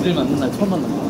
이들 만난 날 처음 만났어.